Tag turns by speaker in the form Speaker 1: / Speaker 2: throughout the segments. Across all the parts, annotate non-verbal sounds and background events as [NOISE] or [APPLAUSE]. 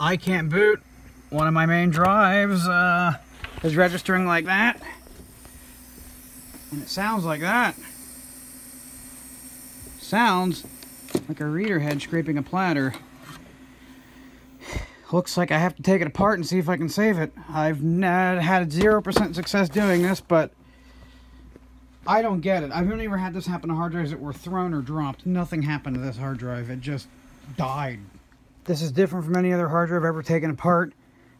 Speaker 1: I can't boot. One of my main drives uh, is registering like that. And it sounds like that. Sounds like a reader head scraping a platter. Looks like I have to take it apart and see if I can save it. I've had 0% success doing this, but I don't get it. I've only ever had this happen to hard drives that were thrown or dropped. Nothing happened to this hard drive. It just died. This is different from any other hard drive I've ever taken apart.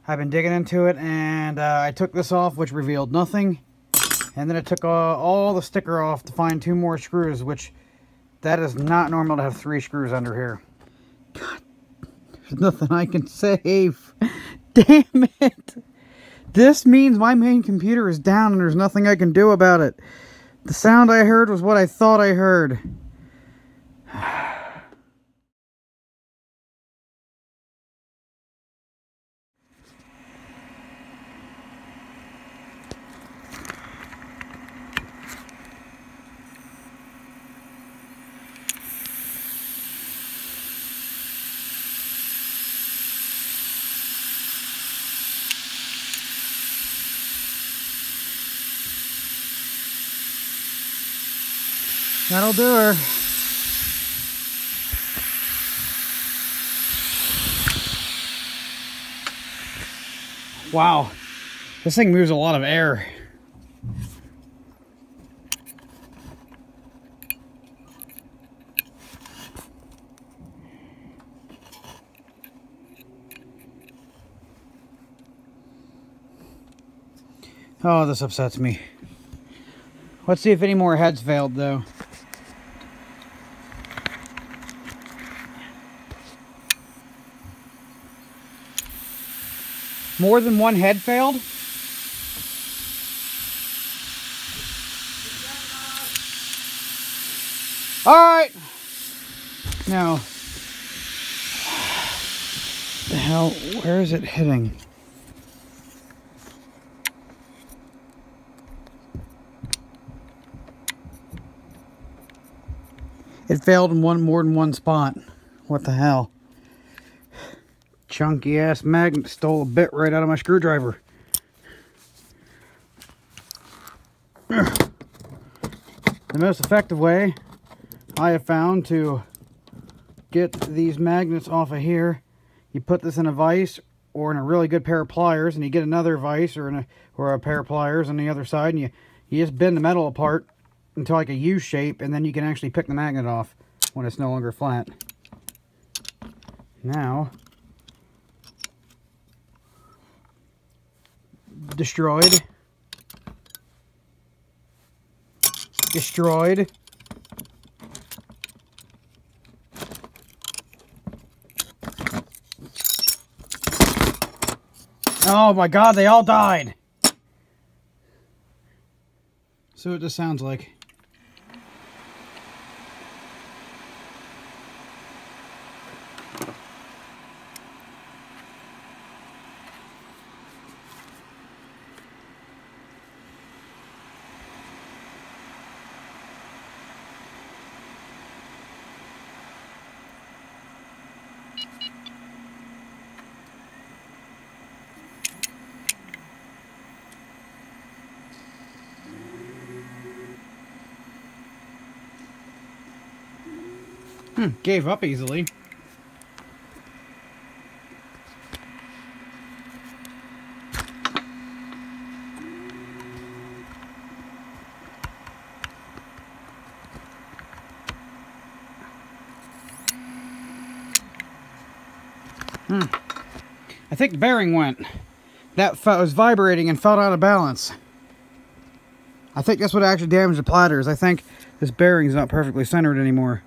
Speaker 1: I've been digging into it and uh, I took this off which revealed nothing. And then I took uh, all the sticker off to find two more screws which that is not normal to have three screws under here. God, there's nothing I can save. [LAUGHS] Damn it. This means my main computer is down and there's nothing I can do about it. The sound I heard was what I thought I heard. [SIGHS] That'll do her. Wow, this thing moves a lot of air. Oh, this upsets me. Let's see if any more heads failed, though. More than one head failed? Alright. Now, the hell, where is it hitting? It failed in one more than one spot. What the hell? Chunky ass magnet stole a bit right out of my screwdriver. The most effective way I have found to get these magnets off of here, you put this in a vise or in a really good pair of pliers and you get another vise or, a, or a pair of pliers on the other side and you, you just bend the metal apart into like a U shape and then you can actually pick the magnet off when it's no longer flat. Now, destroyed. Destroyed. Oh my god, they all died! So what this sounds like. Hmm, gave up easily. Hmm. I think the bearing went. That was vibrating and fell out of balance. I think that's what actually damaged the platters. I think this bearing's not perfectly centered anymore.